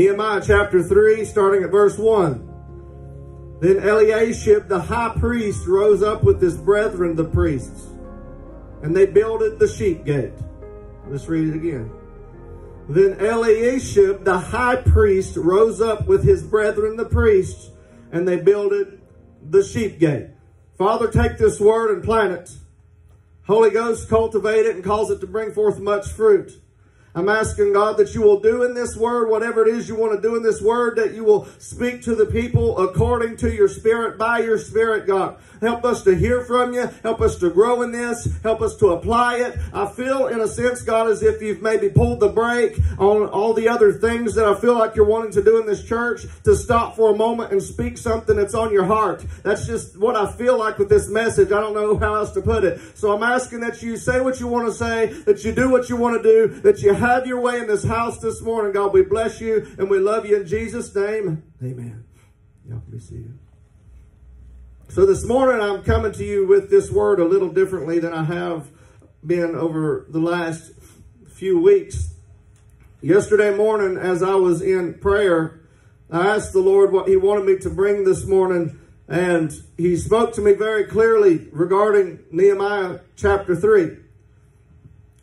Nehemiah chapter 3, starting at verse 1. Then Eliashib the high priest rose up with his brethren, the priests, and they builded the sheep gate. Let's read it again. Then Eliashib the high priest rose up with his brethren, the priests, and they builded the sheep gate. Father, take this word and plant it. Holy Ghost, cultivate it and cause it to bring forth much fruit. I'm asking God that you will do in this word whatever it is you want to do in this word, that you will speak to the people according to your spirit, by your spirit, God. Help us to hear from you. Help us to grow in this. Help us to apply it. I feel, in a sense, God, as if you've maybe pulled the brake on all the other things that I feel like you're wanting to do in this church to stop for a moment and speak something that's on your heart. That's just what I feel like with this message. I don't know how else to put it. So I'm asking that you say what you want to say, that you do what you want to do, that you have your way in this house this morning. God, we bless you and we love you in Jesus' name. Amen. Y'all can be seated. So this morning I'm coming to you with this word a little differently than I have been over the last few weeks. Yesterday morning as I was in prayer, I asked the Lord what he wanted me to bring this morning and he spoke to me very clearly regarding Nehemiah chapter 3.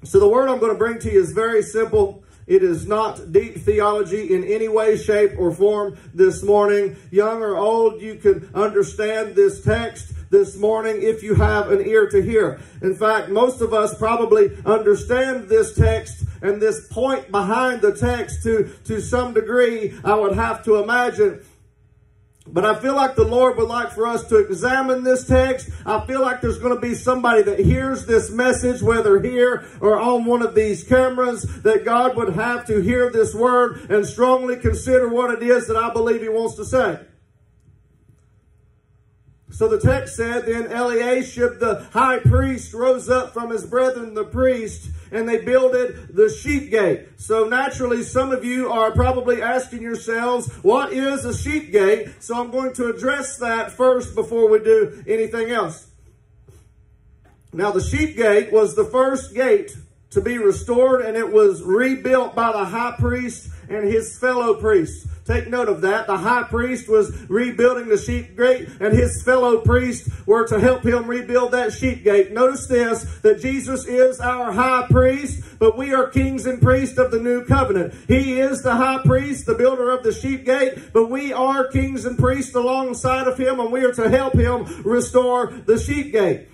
So the word I'm going to bring to you is very simple. It is not deep theology in any way, shape, or form this morning. Young or old, you can understand this text this morning if you have an ear to hear. In fact, most of us probably understand this text and this point behind the text to, to some degree, I would have to imagine. But I feel like the Lord would like for us to examine this text. I feel like there's going to be somebody that hears this message, whether here or on one of these cameras, that God would have to hear this word and strongly consider what it is that I believe he wants to say. So the text said, Then Eliashib the high priest rose up from his brethren the priest, and they builded the sheep gate. So naturally, some of you are probably asking yourselves, what is a sheep gate? So I'm going to address that first before we do anything else. Now the sheep gate was the first gate to be restored, and it was rebuilt by the high priest and his fellow priests. Take note of that. The high priest was rebuilding the sheep gate, and his fellow priests were to help him rebuild that sheep gate. Notice this, that Jesus is our high priest, but we are kings and priests of the new covenant. He is the high priest, the builder of the sheep gate, but we are kings and priests alongside of him, and we are to help him restore the sheep gate.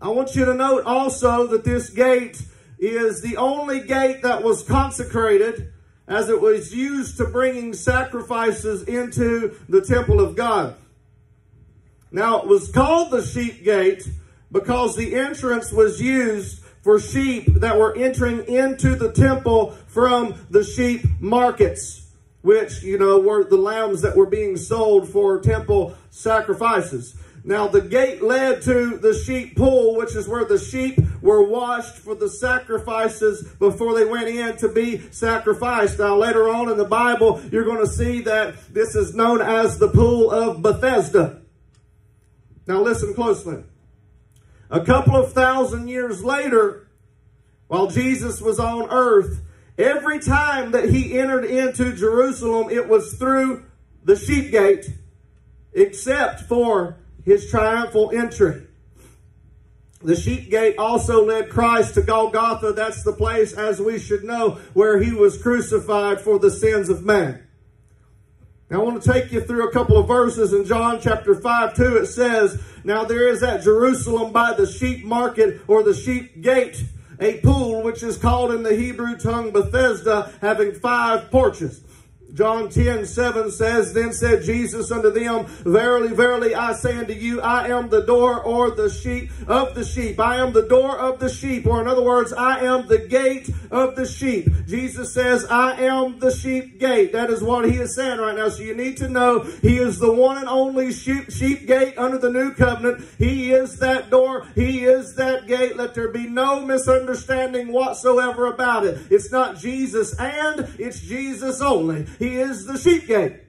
I want you to note also that this gate is the only gate that was consecrated as it was used to bringing sacrifices into the temple of God. Now, it was called the sheep gate because the entrance was used for sheep that were entering into the temple from the sheep markets, which, you know, were the lambs that were being sold for temple sacrifices. Now the gate led to the sheep pool, which is where the sheep were washed for the sacrifices before they went in to be sacrificed. Now later on in the Bible, you're going to see that this is known as the pool of Bethesda. Now listen closely. A couple of thousand years later, while Jesus was on earth, every time that he entered into Jerusalem, it was through the sheep gate, except for his triumphal entry. The sheep gate also led Christ to Golgotha. That's the place, as we should know, where he was crucified for the sins of man. Now, I want to take you through a couple of verses in John chapter 5, 2. It says, Now there is at Jerusalem by the sheep market or the sheep gate a pool which is called in the Hebrew tongue Bethesda, having five porches. John 10, 7 says, Then said Jesus unto them, Verily, verily, I say unto you, I am the door or the sheep of the sheep. I am the door of the sheep. Or in other words, I am the gate of the sheep. Jesus says, I am the sheep gate. That is what he is saying right now. So you need to know he is the one and only sheep, sheep gate under the new covenant. He is that door. He is that gate. Let there be no misunderstanding whatsoever about it. It's not Jesus and it's Jesus only. He is the sheep gate.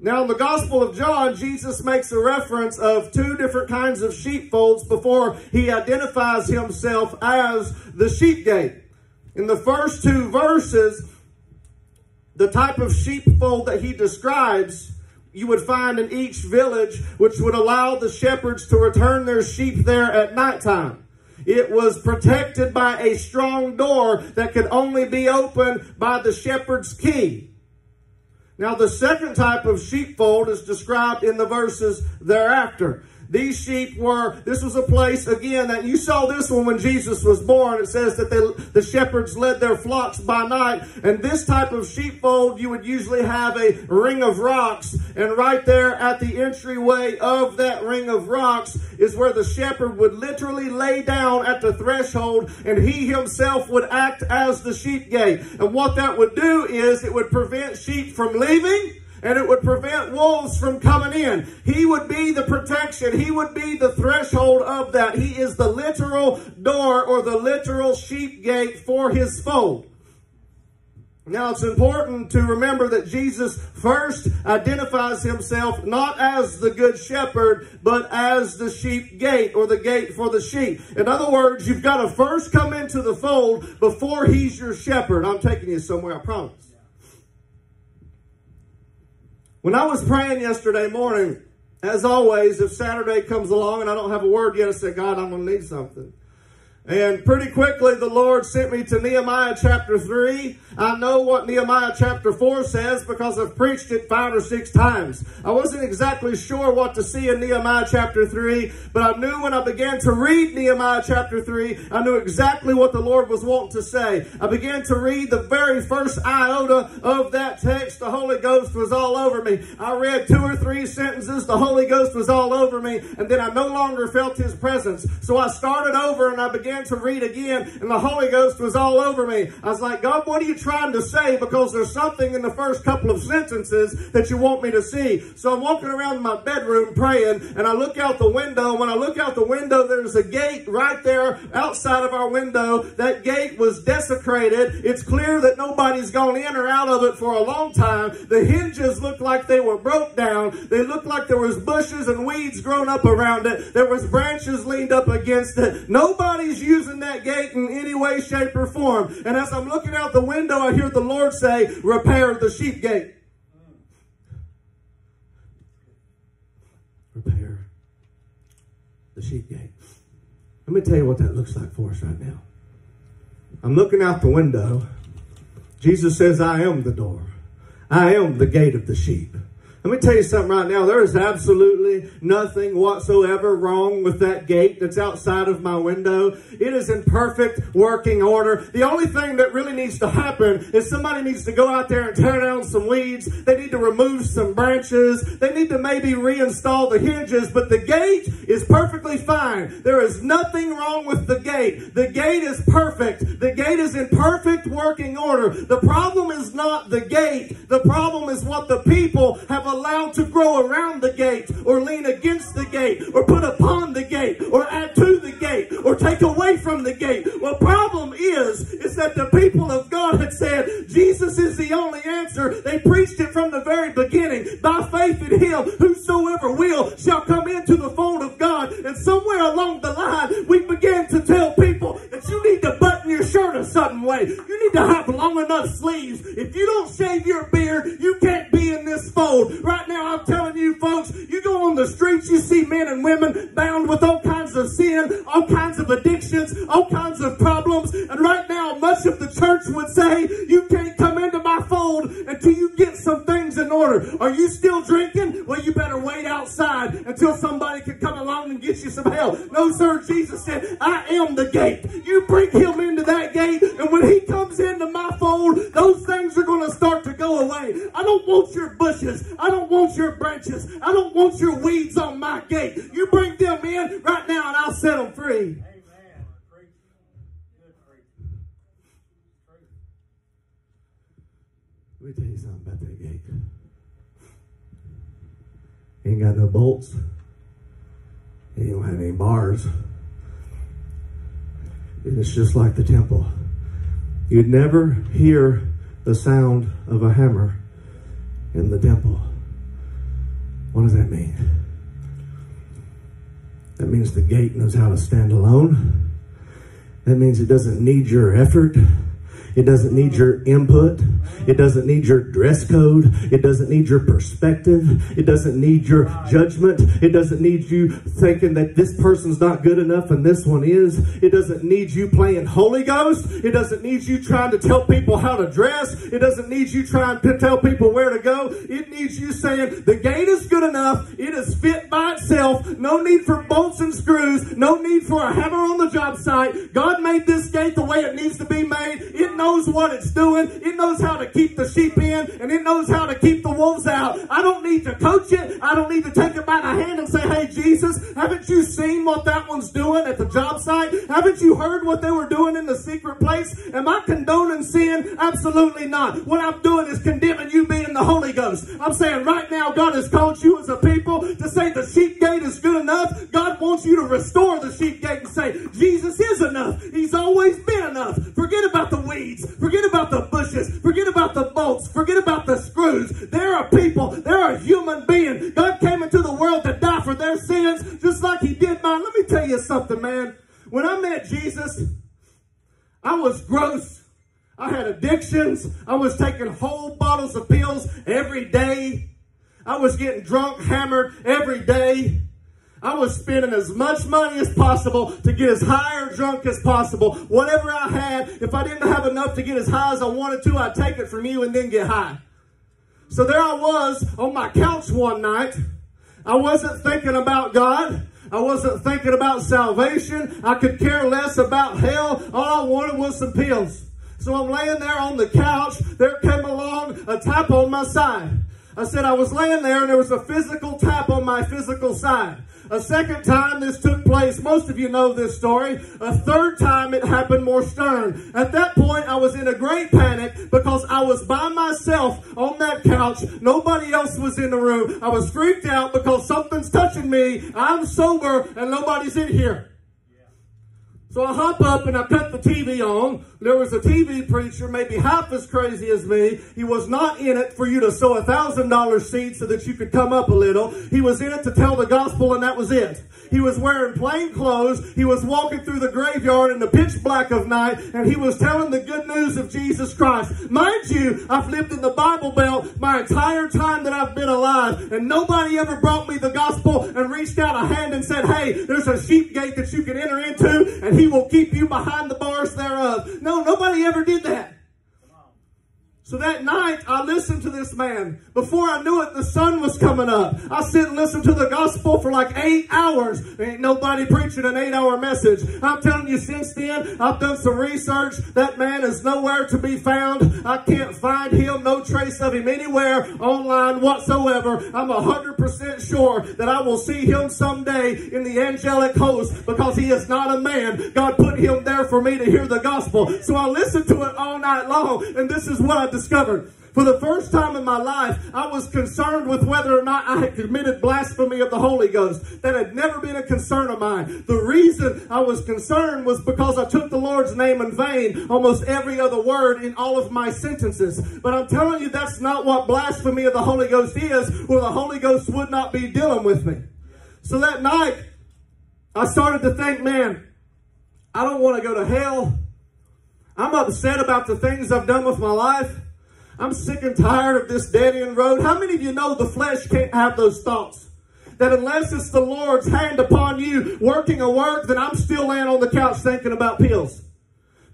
Now, in the Gospel of John, Jesus makes a reference of two different kinds of sheepfolds before he identifies himself as the sheep gate. In the first two verses, the type of sheepfold that he describes you would find in each village, which would allow the shepherds to return their sheep there at nighttime. It was protected by a strong door that could only be opened by the shepherd's key. Now, the second type of sheepfold is described in the verses thereafter. These sheep were, this was a place, again, that you saw this one when Jesus was born. It says that they, the shepherds led their flocks by night. And this type of sheepfold, you would usually have a ring of rocks. And right there at the entryway of that ring of rocks is where the shepherd would literally lay down at the threshold and he himself would act as the sheep gate. And what that would do is it would prevent sheep from leaving and it would prevent wolves from coming in. He would be the protection. He would be the threshold of that. He is the literal door or the literal sheep gate for his fold. Now it's important to remember that Jesus first identifies himself not as the good shepherd, but as the sheep gate or the gate for the sheep. In other words, you've got to first come into the fold before he's your shepherd. I'm taking you somewhere, I promise. When I was praying yesterday morning, as always, if Saturday comes along and I don't have a word yet, I say, God, I'm going to need something. And pretty quickly, the Lord sent me to Nehemiah chapter 3. I know what Nehemiah chapter 4 says because I've preached it five or six times. I wasn't exactly sure what to see in Nehemiah chapter 3, but I knew when I began to read Nehemiah chapter 3, I knew exactly what the Lord was wanting to say. I began to read the very first iota of that text. The Holy Ghost was all over me. I read two or three sentences. The Holy Ghost was all over me, and then I no longer felt His presence. So I started over and I began began to read again, and the Holy Ghost was all over me. I was like, God, what are you trying to say? Because there's something in the first couple of sentences that you want me to see. So I'm walking around my bedroom praying, and I look out the window. When I look out the window, there's a gate right there outside of our window. That gate was desecrated. It's clear that nobody's gone in or out of it for a long time. The hinges look like they were broke down. They looked like there was bushes and weeds grown up around it. There was branches leaned up against it. Nobody's using that gate in any way, shape, or form. And as I'm looking out the window, I hear the Lord say, repair the sheep gate. Repair the sheep gate. Let me tell you what that looks like for us right now. I'm looking out the window. Jesus says, I am the door. I am the gate of the sheep. Let me tell you something right now. There is absolutely nothing whatsoever wrong with that gate that's outside of my window. It is in perfect working order. The only thing that really needs to happen is somebody needs to go out there and tear down some weeds. They need to remove some branches. They need to maybe reinstall the hinges, but the gate is perfectly fine. There is nothing wrong with the gate. The gate is perfect. The gate is in perfect working order. The problem is not the gate. The problem is what the people have allowed to grow around the gate or lean against the gate or put upon the gate or add to the gate or take away from the gate. Well, problem is, is that the people of God had said Jesus is the only answer. They preached it from the very beginning. By faith in him, whosoever will shall come into the fold of God. And somewhere along the line, we began to tell people that you need to button your shirt a certain way. You need to have long enough sleeves. If you don't shave your beard, you can't fold. Right now, I'm telling you, folks, you go on the streets, you see men and women bound with all kinds of sin, all kinds of addictions, all kinds of problems. And right now, much of the church would say, you can't come into my fold until you get some things in order. Are you still drinking? Well, you better wait outside until somebody can come along and get you some help. No, sir. Jesus said, I am the gate. You bring him into that gate, and when he comes into my fold, those things are going to start to go away. I don't want your bushes. I don't want your branches. I don't want your weeds on my gate. You bring them in right now and I'll set them free. Let me tell you something about that gate. Ain't got no bolts. It don't have any bars. It's just like the temple. You'd never hear the sound of a hammer in the temple. What does that mean? That means the gate knows how to stand alone. That means it doesn't need your effort. It doesn't need your input. It doesn't need your dress code. It doesn't need your perspective. It doesn't need your judgment. It doesn't need you thinking that this person's not good enough and this one is. It doesn't need you playing Holy Ghost. It doesn't need you trying to tell people how to dress. It doesn't need you trying to tell people where to go. It needs you saying, the gate is good enough. It is fit by itself. No need for bolts and screws. No need for a hammer on the job site. God made this gate the way it needs to be made. It knows what it's doing. It knows how to keep the sheep in and it knows how to keep the wolves out. I don't need to coach it. I don't need to take it by the hand and say, hey, Jesus, haven't you seen what that one's doing at the job site? Haven't you heard what they were doing in the secret place? Am I condoning sin? Absolutely not. What I'm doing is condemning you being the Holy Ghost. I'm saying right now, God has called you as a people to say the sheep gate is good enough. God wants you to restore the sheep gate and say, Jesus is enough. He's always been enough. Forget about the weeds. Forget about the bushes. Forget about the bolts. Forget about the screws. There are people. There are human beings. God came into the world to die for their sins just like he did mine. Let me tell you something, man. When I met Jesus, I was gross. I had addictions. I was taking whole bottles of pills every day. I was getting drunk, hammered every day. I was spending as much money as possible to get as high or drunk as possible. Whatever I had, if I didn't have enough to get as high as I wanted to, I'd take it from you and then get high. So there I was on my couch one night. I wasn't thinking about God. I wasn't thinking about salvation. I could care less about hell. All I wanted was some pills. So I'm laying there on the couch. There came along a tap on my side. I said I was laying there and there was a physical tap on my physical side. A second time this took place. Most of you know this story. A third time it happened more stern. At that point, I was in a great panic because I was by myself on that couch. Nobody else was in the room. I was freaked out because something's touching me. I'm sober and nobody's in here. So I hop up and I cut the TV on. There was a TV preacher, maybe half as crazy as me. He was not in it for you to sow a thousand dollar seed so that you could come up a little. He was in it to tell the gospel and that was it. He was wearing plain clothes. He was walking through the graveyard in the pitch black of night and he was telling the good news of Jesus Christ. Mind you, I've lived in the Bible Belt my entire time that I've been alive and nobody ever brought me the gospel and reached out a hand and said, hey, there's a sheep gate that you can enter into and he will keep you behind the bars thereof. No, nobody ever did that. So that night, I listened to this man. Before I knew it, the sun was coming up. I sit and listen to the gospel for like eight hours. ain't nobody preaching an eight-hour message. I'm telling you, since then, I've done some research. That man is nowhere to be found. I can't find him, no trace of him anywhere online whatsoever. I'm 100% sure that I will see him someday in the angelic host because he is not a man. God put him there for me to hear the gospel. So I listened to it all night long, and this is what I discovered. For the first time in my life, I was concerned with whether or not I had committed blasphemy of the Holy Ghost. That had never been a concern of mine. The reason I was concerned was because I took the Lord's name in vain almost every other word in all of my sentences. But I'm telling you, that's not what blasphemy of the Holy Ghost is, or the Holy Ghost would not be dealing with me. So that night, I started to think, man, I don't want to go to hell. I'm upset about the things I've done with my life. I'm sick and tired of this dead end road. How many of you know the flesh can't have those thoughts? That unless it's the Lord's hand upon you working a work, then I'm still laying on the couch thinking about pills.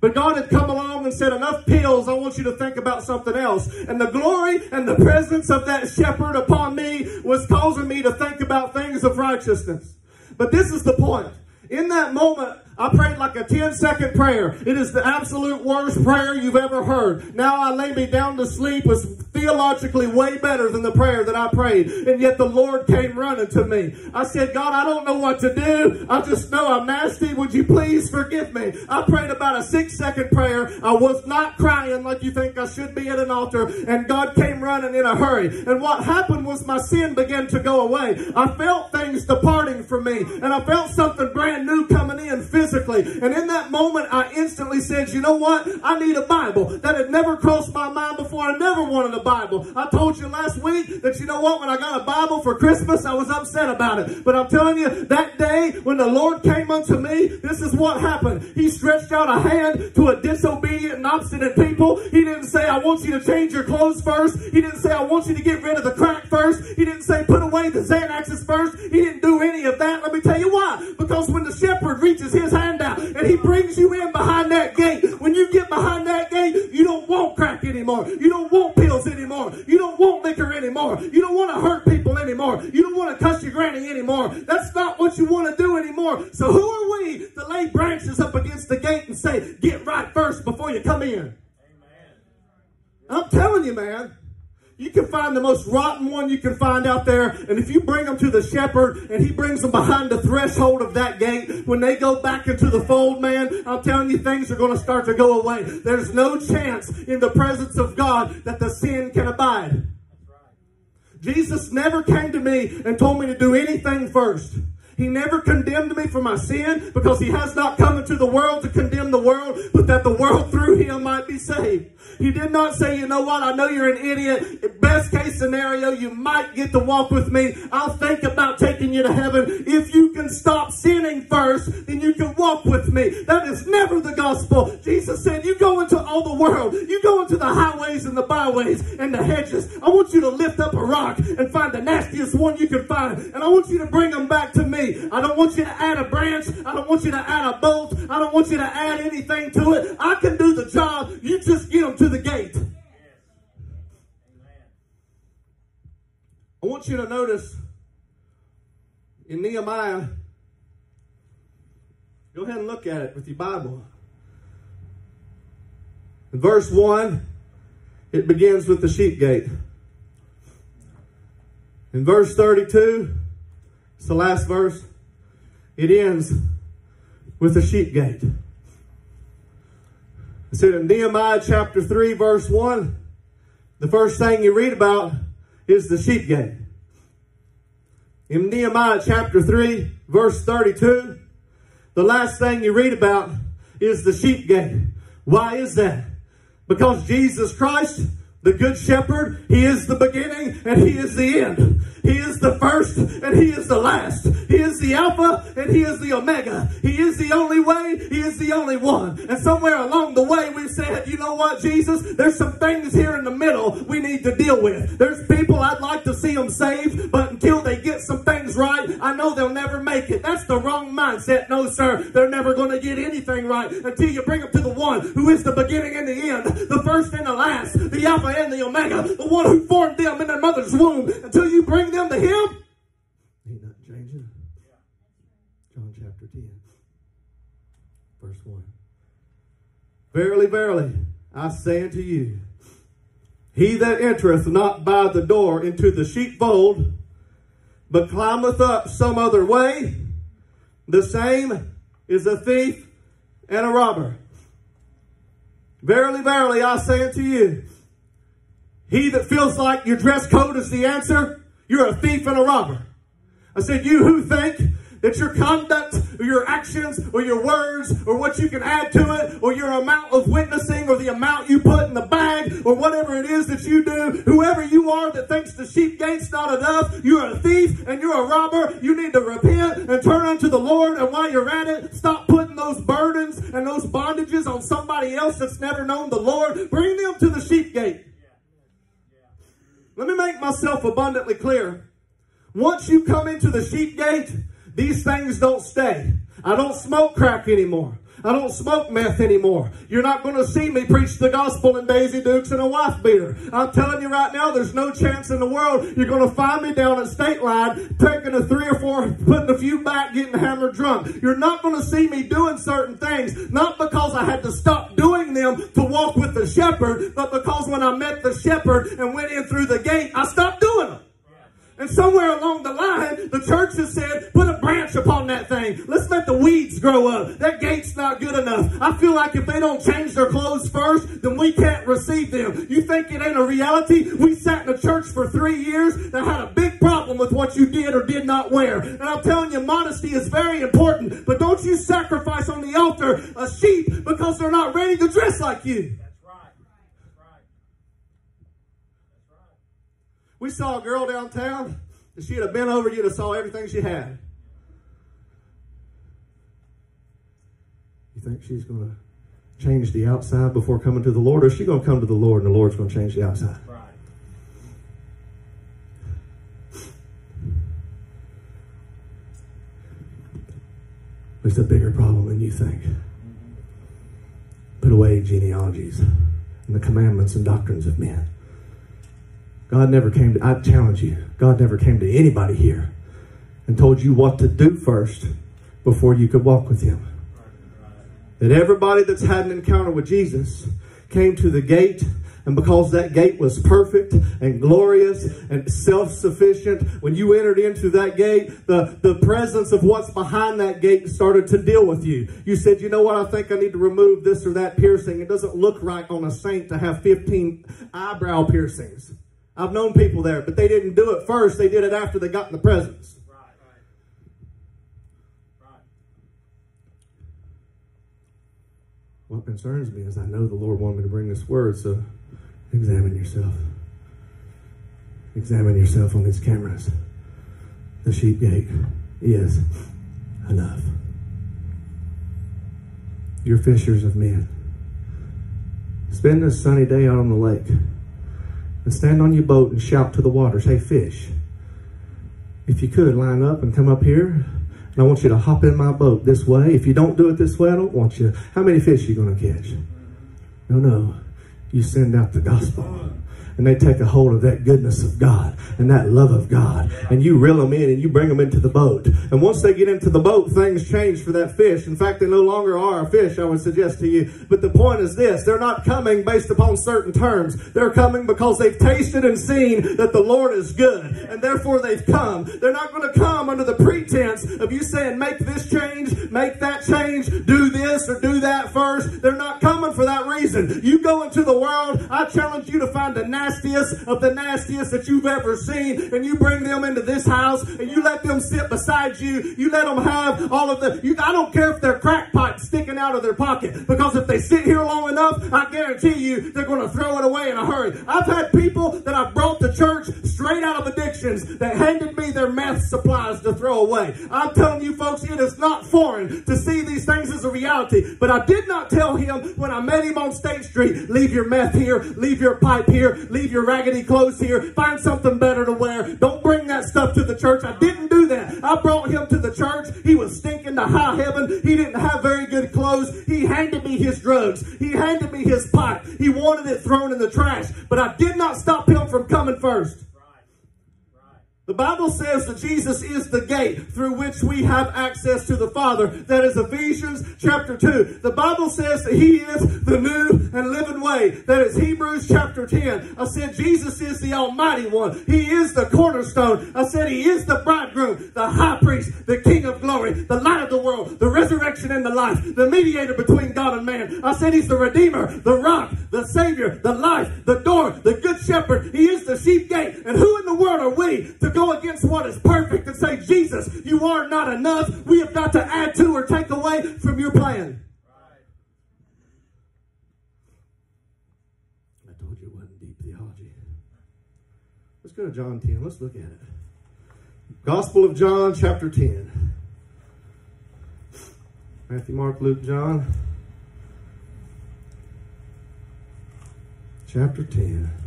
But God had come along and said, enough pills, I want you to think about something else. And the glory and the presence of that shepherd upon me was causing me to think about things of righteousness. But this is the point. In that moment, I prayed like a 10 second prayer. It is the absolute worst prayer you've ever heard. Now I lay me down to sleep was theologically way better than the prayer that I prayed. And yet the Lord came running to me. I said, God, I don't know what to do. I just know I'm nasty. Would you please forgive me? I prayed about a six second prayer. I was not crying like you think I should be at an altar. And God came running in a hurry. And what happened was my sin began to go away. I felt things departing from me. And I felt something brand brand new coming in physically. And in that moment, I instantly said, you know what? I need a Bible. That had never crossed my mind before. I never wanted a Bible. I told you last week that you know what? When I got a Bible for Christmas, I was upset about it. But I'm telling you, that day when the Lord came unto me, this is what happened. He stretched out a hand to a disobedient and obstinate people. He didn't say, I want you to change your clothes first. He didn't say, I want you to get rid of the crack first. He didn't say, put away the Xanaxes first. He didn't do any of that. Let me tell you why. Because when the shepherd reaches his hand out and he brings you in behind that gate, when you get behind that gate, you don't want crack anymore. You don't want pills anymore. You don't want liquor anymore. You don't want to hurt people anymore. You don't want to cuss your granny anymore. That's not what you want to do anymore. So who are we to lay branches up against the gate and say, get right first before you come in? I'm telling you, man. You can find the most rotten one you can find out there. And if you bring them to the shepherd and he brings them behind the threshold of that gate, when they go back into the fold, man, I'm telling you, things are going to start to go away. There's no chance in the presence of God that the sin can abide. Jesus never came to me and told me to do anything first. He never condemned me for my sin because he has not come into the world to condemn the world, but that the world through him might be saved. He did not say, you know what, I know you're an idiot. Best case scenario, you might get to walk with me. I'll think about taking you to heaven. If you can stop sinning first, then you can walk with me. That is never the gospel. Jesus said, you go into all the world. You go into the highways and the byways and the hedges. I want you to lift up a rock and find the nastiest one you can find. And I want you to bring them back to me. I don't want you to add a branch. I don't want you to add a bolt. I don't want you to add anything to it. I can do the job. You just get them to the gate. I want you to notice in Nehemiah, go ahead and look at it with your Bible. In verse 1, it begins with the sheep gate. In verse 32, it's the last verse, it ends with the sheep gate. It said in Nehemiah chapter 3, verse 1, the first thing you read about is the sheep gate. In Nehemiah chapter 3, verse 32, the last thing you read about is the sheep gate. Why is that? Because Jesus Christ, the good shepherd, he is the beginning and he is the end. He is the first and He is the last. He is the Alpha and He is the Omega. He is the only way. He is the only one. And somewhere along the way, we've said, you know what, Jesus? There's some things here in the middle we need to deal with. There's people I'd like to see them saved, but until they get some things right, I know they'll never make it. That's the wrong mindset. No, sir. They're never going to get anything right until you bring them to the one who is the beginning and the end, the first and the last, the Alpha and the Omega, the one who formed them in their mother's womb. Until you bring them to Him, ain't nothing changing. John chapter 10, verse 1. Verily, verily, I say unto you, he that entereth not by the door into the sheepfold, but climbeth up some other way, the same is a thief and a robber. Verily, verily, I say unto you, he that feels like your dress code is the answer, you're a thief and a robber. I said, you who think that your conduct or your actions or your words or what you can add to it or your amount of witnessing or the amount you put in the bag or whatever it is that you do, whoever you are that thinks the sheep gate's not enough, you're a thief and you're a robber. You need to repent and turn unto the Lord. And while you're at it, stop putting those burdens and those bondages on somebody else that's never known the Lord. Bring them to the sheep gate. Let me make myself abundantly clear. Once you come into the sheep gate, these things don't stay. I don't smoke crack anymore. I don't smoke meth anymore. You're not going to see me preach the gospel in Daisy Dukes and a wife beater. I'm telling you right now, there's no chance in the world you're going to find me down at State Line taking a three or four, putting a few back, getting hammered drunk. You're not going to see me doing certain things, not because I had to stop doing them to walk with the shepherd, but because when I met the shepherd and went in through the gate, I stopped doing them. And somewhere along the line, the church has said, put a branch upon that thing. Let's let the weeds grow up. That gate's not good enough. I feel like if they don't change their clothes first, then we can't receive them. You think it ain't a reality? We sat in a church for three years that had a big problem with what you did or did not wear. And I'm telling you, modesty is very important. But don't you sacrifice on the altar a sheep because they're not ready to dress like you. We saw a girl downtown. and she'd have been over, you'd have saw everything she had. You think she's going to change the outside before coming to the Lord, or is she going to come to the Lord and the Lord's going to change the outside? Right. It's a bigger problem than you think. Put away genealogies and the commandments and doctrines of men. God never came to, I challenge you, God never came to anybody here and told you what to do first before you could walk with Him. That everybody that's had an encounter with Jesus came to the gate and because that gate was perfect and glorious and self-sufficient, when you entered into that gate, the, the presence of what's behind that gate started to deal with you. You said, you know what, I think I need to remove this or that piercing. It doesn't look right on a saint to have 15 eyebrow piercings. I've known people there, but they didn't do it first. They did it after they got in the presence. Right, right. Right. What concerns me is I know the Lord wanted me to bring this word, so examine yourself. Examine yourself on these cameras. The sheep gate is enough. You're fishers of men. Spend this sunny day out on the lake and stand on your boat and shout to the waters, hey, fish. If you could, line up and come up here. And I want you to hop in my boat this way. If you don't do it this way, I don't want you. How many fish are you going to catch? No, no. You send out the gospel and they take a hold of that goodness of God and that love of God. And you reel them in and you bring them into the boat. And once they get into the boat, things change for that fish. In fact, they no longer are a fish, I would suggest to you. But the point is this, they're not coming based upon certain terms. They're coming because they've tasted and seen that the Lord is good. And therefore they've come. They're not going to come under the pretense of you saying, make this change, make that change, do this or do that first. They're not coming for that reason. You go into the world, I challenge you to find a nastiest of the nastiest that you've ever seen, and you bring them into this house, and you let them sit beside you. You let them have all of the, you, I don't care if they're crack pipes sticking out of their pocket, because if they sit here long enough, I guarantee you they're going to throw it away in a hurry. I've had people that I've brought to church straight out of addictions that handed me their meth supplies to throw away. I'm telling you folks, it is not foreign to see these things as a reality, but I did not tell him when I met him on State Street, leave your meth here, leave your pipe here, leave your raggedy clothes here. Find something better to wear. Don't bring that stuff to the church. I didn't do that. I brought him to the church. He was stinking to high heaven. He didn't have very good clothes. He handed me his drugs. He handed me his pipe. He wanted it thrown in the trash. But I did not stop him from coming first. The Bible says that Jesus is the gate through which we have access to the Father. That is Ephesians chapter 2. The Bible says that He is the new and living way. That is Hebrews chapter 10. I said Jesus is the Almighty One. He is the cornerstone. I said He is the bridegroom, the high priest, the King of glory, the light of the world, the resurrection and the life, the mediator between God and man. I said He's the Redeemer, the rock, the Savior, the life, the door, the good shepherd. He is the sheep gate. And who in the world are we to go against what is perfect and say, Jesus, you are not enough. We have got to add to or take away from your plan. I told you it wasn't deep theology. Let's go to John 10. Let's look at it. Gospel of John, chapter 10. Matthew, Mark, Luke, John. Chapter 10.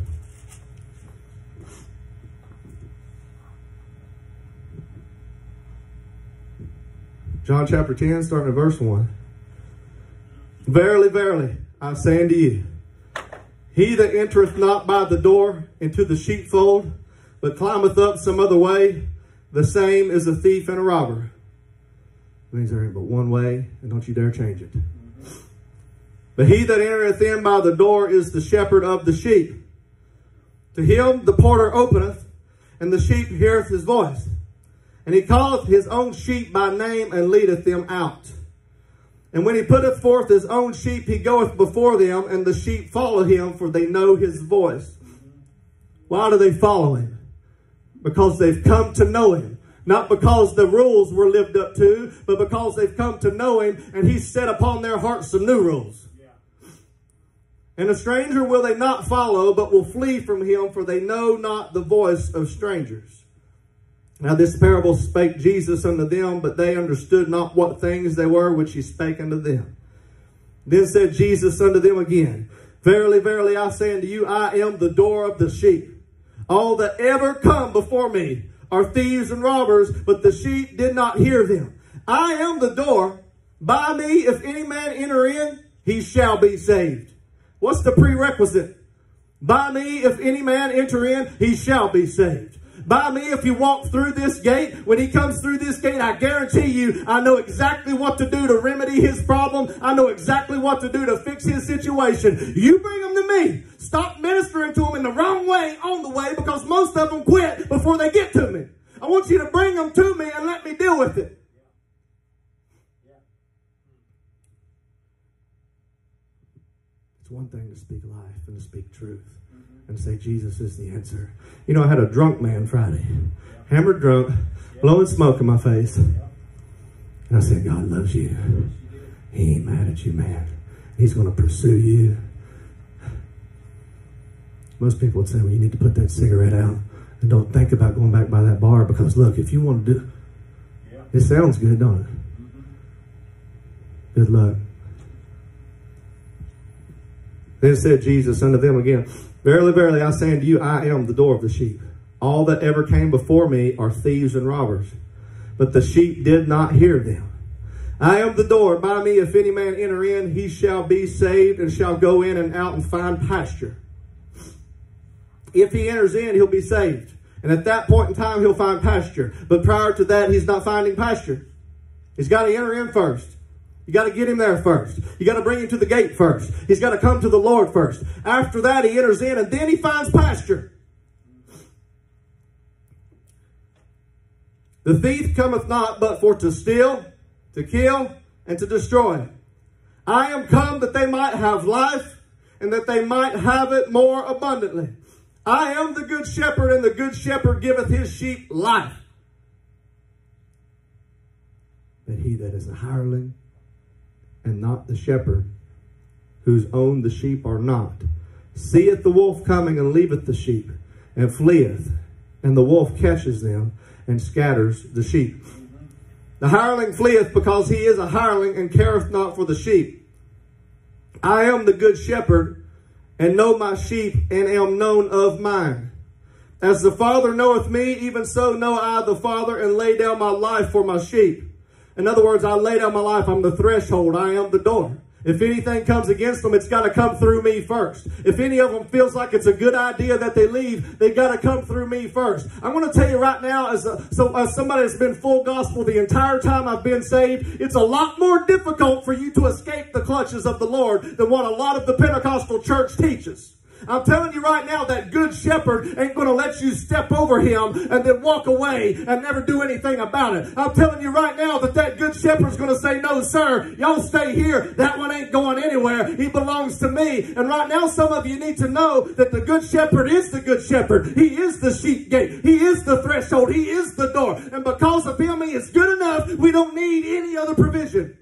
John chapter 10, starting at verse 1. Verily, verily, I say unto you, he that entereth not by the door into the sheepfold, but climbeth up some other way, the same is a thief and a robber. It means there ain't but one way, and don't you dare change it. But he that entereth in by the door is the shepherd of the sheep. To him the porter openeth, and the sheep heareth his voice. And he calleth his own sheep by name and leadeth them out. And when he putteth forth his own sheep, he goeth before them, and the sheep follow him, for they know his voice. Why do they follow him? Because they've come to know him. Not because the rules were lived up to, but because they've come to know him, and he's set upon their hearts some new rules. And a stranger will they not follow, but will flee from him, for they know not the voice of strangers. Now this parable spake Jesus unto them, but they understood not what things they were which he spake unto them. Then said Jesus unto them again, Verily, verily, I say unto you, I am the door of the sheep. All that ever come before me are thieves and robbers, but the sheep did not hear them. I am the door. By me, if any man enter in, he shall be saved. What's the prerequisite? By me, if any man enter in, he shall be saved. By me, if you walk through this gate, when he comes through this gate, I guarantee you, I know exactly what to do to remedy his problem. I know exactly what to do to fix his situation. You bring them to me. Stop ministering to them in the wrong way on the way because most of them quit before they get to me. I want you to bring them to me and let me deal with it. It's one thing to speak life and to speak truth and say Jesus is the answer. You know, I had a drunk man Friday, hammered drunk, blowing smoke in my face. And I said, God loves you. He ain't mad at you, man. He's going to pursue you. Most people would say, well, you need to put that cigarette out and don't think about going back by that bar because, look, if you want to do it sounds good, don't it? Good luck. Then said Jesus unto them again, Verily, verily, I say unto you, I am the door of the sheep. All that ever came before me are thieves and robbers, but the sheep did not hear them. I am the door. By me, if any man enter in, he shall be saved and shall go in and out and find pasture. If he enters in, he'll be saved. And at that point in time, he'll find pasture. But prior to that, he's not finding pasture. He's got to enter in first. You got to get him there first. You got to bring him to the gate first. He's got to come to the Lord first. After that, he enters in and then he finds pasture. The thief cometh not but for to steal, to kill, and to destroy. I am come that they might have life and that they might have it more abundantly. I am the good shepherd, and the good shepherd giveth his sheep life. But he that is a hireling and not the shepherd, whose own the sheep are not, seeth the wolf coming and leaveth the sheep, and fleeth, and the wolf catches them and scatters the sheep. The hireling fleeth because he is a hireling and careth not for the sheep. I am the good shepherd, and know my sheep, and am known of mine. As the Father knoweth me, even so know I the Father, and lay down my life for my sheep. In other words, I lay down my life. I'm the threshold. I am the door. If anything comes against them, it's got to come through me first. If any of them feels like it's a good idea that they leave, they got to come through me first. I want to tell you right now, as, a, so, as somebody that's been full gospel the entire time I've been saved, it's a lot more difficult for you to escape the clutches of the Lord than what a lot of the Pentecostal church teaches. I'm telling you right now, that good shepherd ain't going to let you step over him and then walk away and never do anything about it. I'm telling you right now that that good shepherd's going to say, no, sir, y'all stay here. That one ain't going anywhere. He belongs to me. And right now, some of you need to know that the good shepherd is the good shepherd. He is the sheep gate. He is the threshold. He is the door. And because of him, he is good enough. We don't need any other provision.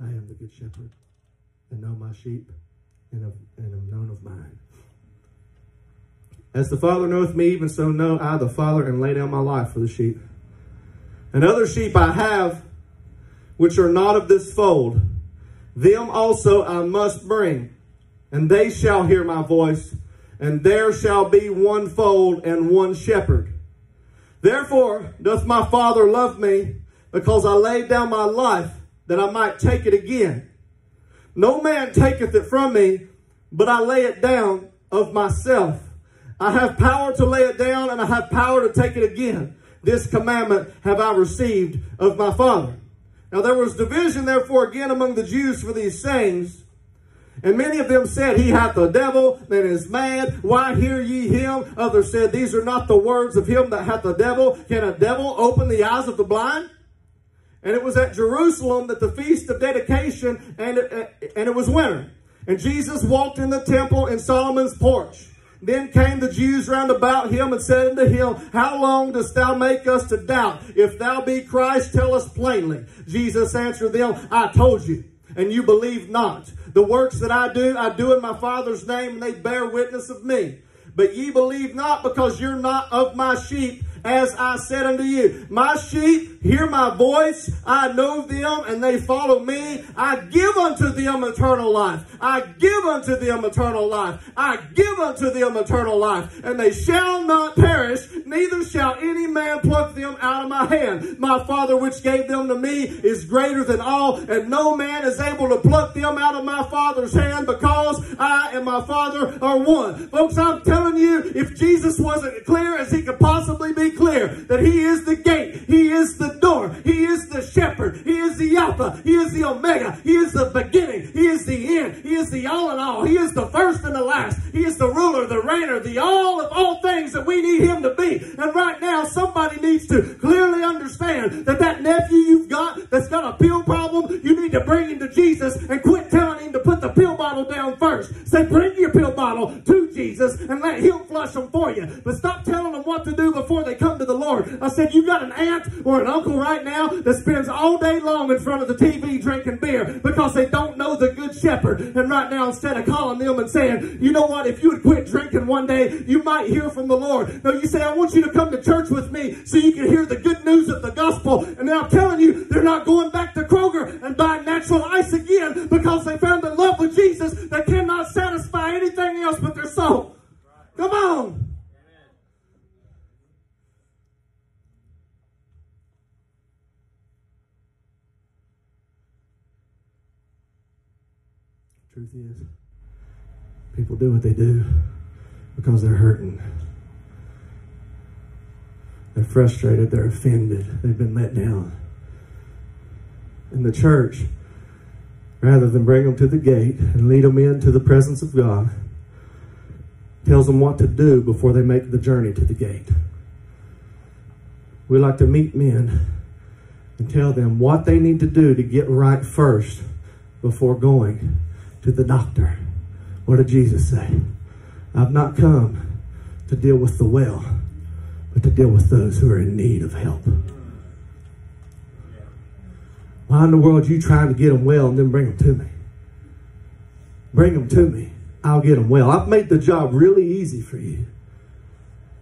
I am the good shepherd, and know my sheep, and, have, and am known of mine. As the Father knoweth me, even so know I the Father, and lay down my life for the sheep. And other sheep I have, which are not of this fold, them also I must bring, and they shall hear my voice, and there shall be one fold and one shepherd. Therefore doth my Father love me, because I laid down my life that I might take it again. No man taketh it from me, but I lay it down of myself. I have power to lay it down and I have power to take it again. This commandment have I received of my Father. Now there was division therefore again among the Jews for these sayings. And many of them said, He hath the devil that is mad. Why hear ye him? Others said, These are not the words of him that hath the devil. Can a devil open the eyes of the blind? And it was at Jerusalem that the feast of dedication, and it, and it was winter. And Jesus walked in the temple in Solomon's porch. Then came the Jews round about him and said unto him, How long dost thou make us to doubt? If thou be Christ, tell us plainly. Jesus answered them, I told you, and you believe not. The works that I do, I do in my Father's name, and they bear witness of me. But ye believe not because you're not of my sheep, as I said unto you. My sheep hear my voice. I know them and they follow me. I give unto them eternal life. I give unto them eternal life. I give unto them eternal life. And they shall not perish, neither shall any man pluck them out of my hand. My Father which gave them to me is greater than all, and no man is able to pluck them out of my Father's hand because I and my Father are one. Folks, I'm telling you, if Jesus wasn't clear as he could possibly be clear that he is the gate, he is the door, he is the shepherd, he is the Alpha, he is the Omega, he is the beginning, he is the end, he is the all in all, he is the first and the last, he is the ruler, the reigner, the all of all things that we need him to be. And right now, somebody needs to clearly understand that that nephew you've got that's got a pill problem, you need to bring him to Jesus and quit telling him to put the pill bottle down first. Say, bring your pill bottle to Jesus and let him flush them for you. But stop telling them what to do before they come to the Lord. I said, you got an aunt or an uncle right now that spends all day long in front of the TV drinking beer because they don't know the good shepherd. And right now, instead of calling them and saying, you know what, if you would quit drinking one day, you might hear from the Lord. No, you say, I want you to come to church with me so you can hear the good news of the gospel. And then I'm telling you, they're not going back to Kroger and buying natural ice again because they found a love with Jesus that cannot satisfy anything else but their soul. Come on. Truth is, people do what they do because they're hurting. They're frustrated, they're offended, they've been let down. And the church, rather than bring them to the gate and lead them into the presence of God, tells them what to do before they make the journey to the gate. We like to meet men and tell them what they need to do to get right first before going to the doctor. What did Jesus say? I've not come to deal with the well, but to deal with those who are in need of help. Why in the world are you trying to get them well and then bring them to me? Bring them to me. I'll get them well. I've made the job really easy for you.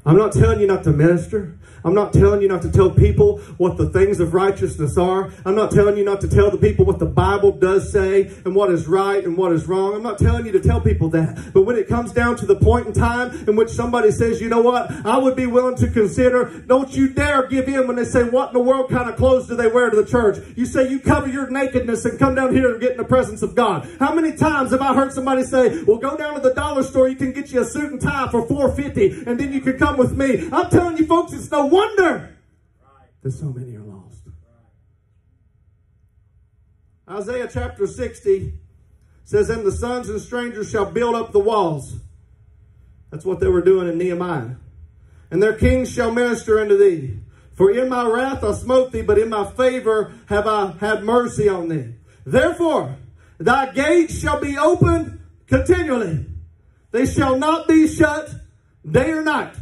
I'm not telling you not to minister. I'm not telling you not to tell people what the things of righteousness are. I'm not telling you not to tell the people what the Bible does say and what is right and what is wrong. I'm not telling you to tell people that. But when it comes down to the point in time in which somebody says, you know what, I would be willing to consider, don't you dare give in when they say, what in the world kind of clothes do they wear to the church? You say, you cover your nakedness and come down here and get in the presence of God. How many times have I heard somebody say, well, go down to the dollar store, you can get you a suit and tie for 450 and then you can come with me. I'm telling you folks, it's no wonder that so many are lost. Isaiah chapter 60 says, And the sons and strangers shall build up the walls. That's what they were doing in Nehemiah. And their kings shall minister unto thee. For in my wrath I smote thee, but in my favor have I had mercy on thee. Therefore, thy gates shall be opened continually. They shall not be shut day or night.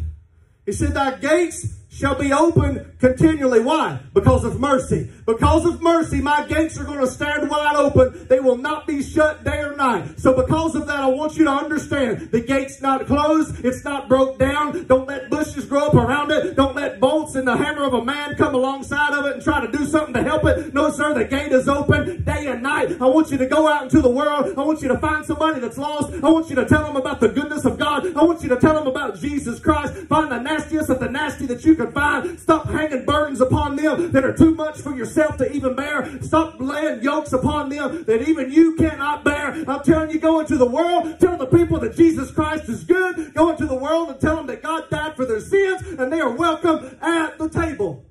He said, Thy gates shall be open continually. Why? Because of mercy. Because of mercy, my gates are going to stand wide open. They will not be shut day or night. So because of that, I want you to understand the gate's not closed. It's not broke down. Don't let bushes grow up around it. Don't let bolts and the hammer of a man come alongside of it and try to do something to help it. No, sir, the gate is open day and night. I want you to go out into the world. I want you to find somebody that's lost. I want you to tell them about the goodness of God. I want you to tell them about Jesus Christ. Find the nastiest of the nasty that you can find. Stop hanging burdens upon them that are too much for yourself to even bear. Stop laying yokes upon them that even you cannot bear. I'm telling you, go into the world, tell the people that Jesus Christ is good. Go into the world and tell them that God died for their sins and they are welcome at the table.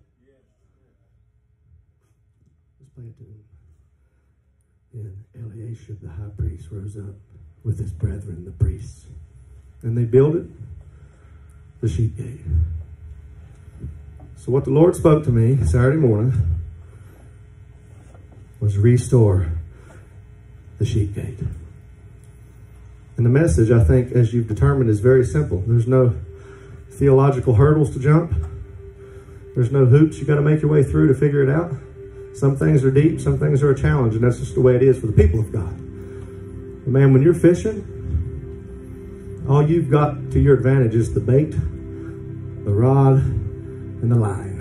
Eliashib, the high priest, rose up with his brethren, the priests. And they built it, the sheep gate. So what the Lord spoke to me Saturday morning was restore the sheep gate. And the message, I think, as you've determined, is very simple. There's no theological hurdles to jump. There's no hoops you got to make your way through to figure it out. Some things are deep, some things are a challenge, and that's just the way it is for the people of God. But man, when you're fishing, all you've got to your advantage is the bait, the rod, and the line.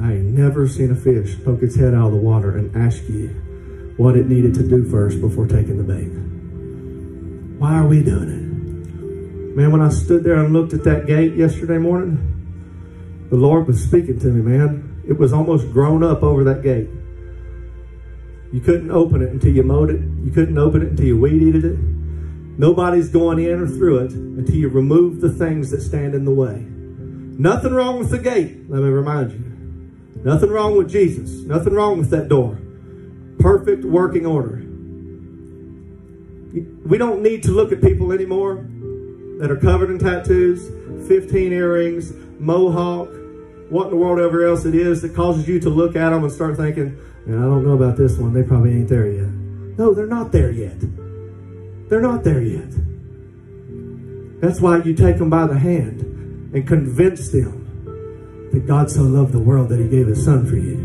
I ain't never seen a fish poke its head out of the water and ask you what it needed to do first before taking the bait. Why are we doing it? Man, when I stood there and looked at that gate yesterday morning, the Lord was speaking to me, man. It was almost grown up over that gate. You couldn't open it until you mowed it. You couldn't open it until you weed eated it. Nobody's going in or through it until you remove the things that stand in the way. Nothing wrong with the gate, let me remind you. Nothing wrong with Jesus. Nothing wrong with that door. Perfect working order. We don't need to look at people anymore that are covered in tattoos, 15 earrings, mohawk, what in the world ever else it is that causes you to look at them and start thinking, I don't know about this one. They probably ain't there yet. No, they're not there yet. They're not there yet. That's why you take them by the hand and convince them that God so loved the world that he gave his son for you.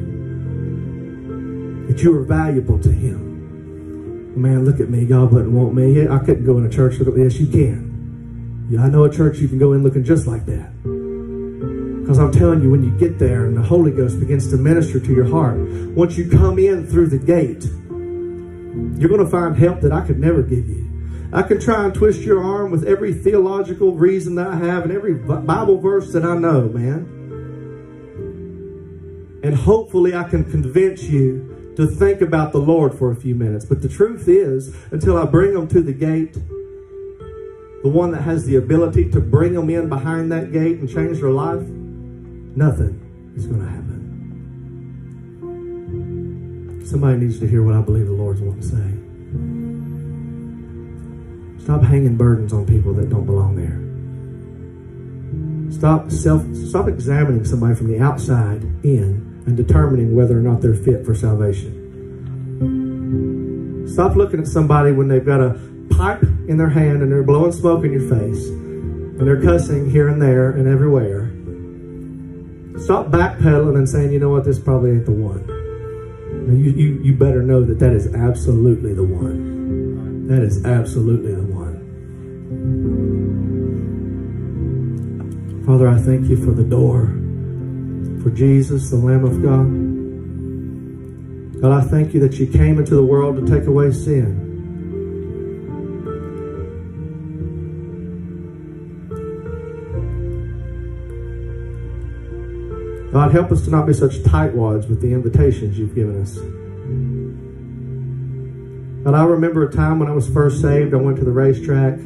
That you are valuable to him. Man, look at me. God wouldn't want me. Yeah, I couldn't go in a church. Look Yes, you can. Yeah, I know a church you can go in looking just like that. Because I'm telling you, when you get there and the Holy Ghost begins to minister to your heart, once you come in through the gate, you're going to find help that I could never give you. I can try and twist your arm with every theological reason that I have and every Bible verse that I know, man. And hopefully I can convince you to think about the Lord for a few minutes. But the truth is, until I bring them to the gate, the one that has the ability to bring them in behind that gate and change their life, nothing is going to happen. Somebody needs to hear what I believe the Lord's wanting to say. Stop hanging burdens on people that don't belong there. Stop self stop examining somebody from the outside in and determining whether or not they're fit for salvation. Stop looking at somebody when they've got a pipe in their hand and they're blowing smoke in your face and they're cussing here and there and everywhere. Stop backpedaling and saying, you know what, this probably ain't the one. You, you, you better know that that is absolutely the one. That is absolutely Father, I thank you for the door, for Jesus, the Lamb of God. God, I thank you that you came into the world to take away sin. God, help us to not be such tightwads with the invitations you've given us. God, I remember a time when I was first saved, I went to the racetrack.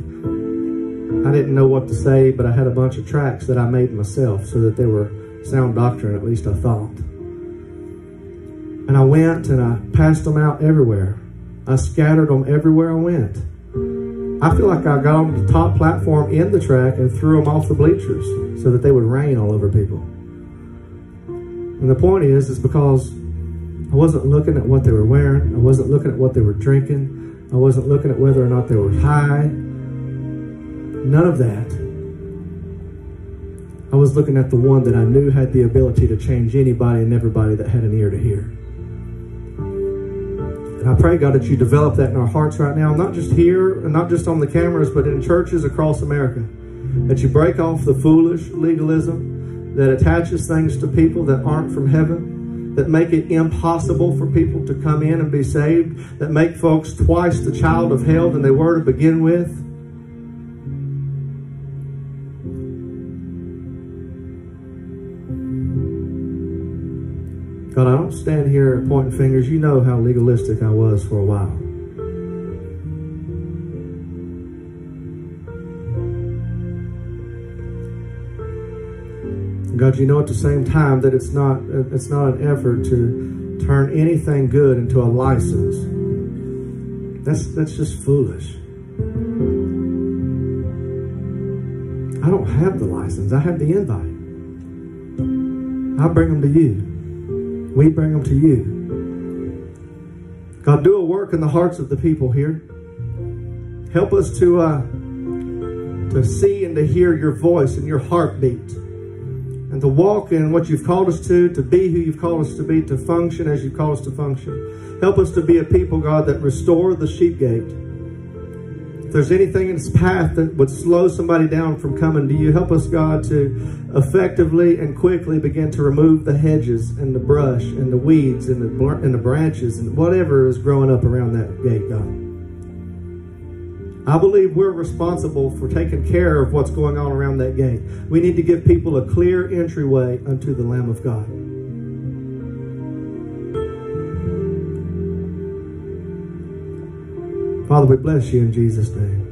I didn't know what to say, but I had a bunch of tracks that I made myself so that they were sound doctrine, at least I thought. And I went and I passed them out everywhere. I scattered them everywhere I went. I feel like I got on the top platform in the track and threw them off the bleachers so that they would rain all over people. And the point is, is because I wasn't looking at what they were wearing. I wasn't looking at what they were drinking. I wasn't looking at whether or not they were high. None of that. I was looking at the one that I knew had the ability to change anybody and everybody that had an ear to hear. And I pray, God, that you develop that in our hearts right now, not just here and not just on the cameras, but in churches across America. That you break off the foolish legalism that attaches things to people that aren't from heaven, that make it impossible for people to come in and be saved, that make folks twice the child of hell than they were to begin with. God, I don't stand here pointing fingers. You know how legalistic I was for a while. God, you know at the same time that it's not it's not an effort to turn anything good into a license. That's, that's just foolish. I don't have the license. I have the invite. I bring them to you. We bring them to you. God, do a work in the hearts of the people here. Help us to uh, to see and to hear your voice and your heartbeat, and to walk in what you've called us to, to be who you've called us to be, to function as you've called us to function. Help us to be a people, God, that restore the sheep gate. If there's anything in its path that would slow somebody down from coming to you, help us, God, to effectively and quickly begin to remove the hedges and the brush and the weeds and the, and the branches and whatever is growing up around that gate, God. I believe we're responsible for taking care of what's going on around that gate. We need to give people a clear entryway unto the Lamb of God. Father, we bless you in Jesus' name.